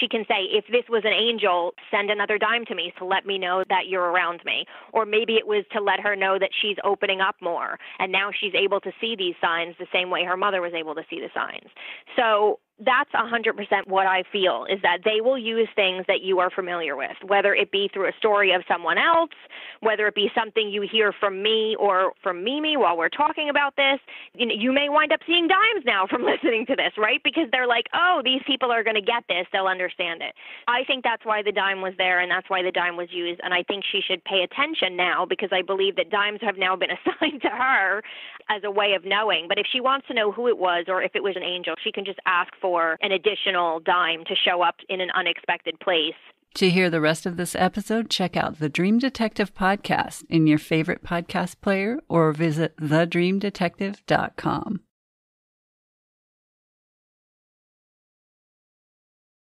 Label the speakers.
Speaker 1: She can say, if this was an angel, send another dime to me to let me know that you're around me. Or maybe it was to let her know that she's opening up more. And now she's able to see these signs the same way her mother was able to see the signs. So that's 100% what I feel is that they will use things that you are familiar with, whether it be through a story of someone else, whether it be something you hear from me or from Mimi while we're talking about this. You, know, you may wind up seeing dimes now from listening to this, right? Because they're like, oh, these people are going to get this, they'll understand it. I think that's why the dime was there and that's why the dime was used. And I think she should pay attention now because I believe that dimes have now been assigned to her as a way of knowing. But if she wants to know who it was or if it was an angel, she can just ask for for an additional dime to show up in an unexpected place.
Speaker 2: To hear the rest of this episode, check out the Dream Detective podcast in your favorite podcast player or visit thedreamdetective.com.